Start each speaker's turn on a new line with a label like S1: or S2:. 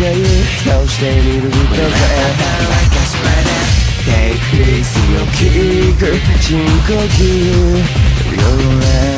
S1: が言うどうしてみるとぜ Take this よ聞く深呼吸両